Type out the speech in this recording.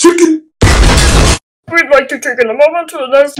Chicken! We'd like to take a moment to announce-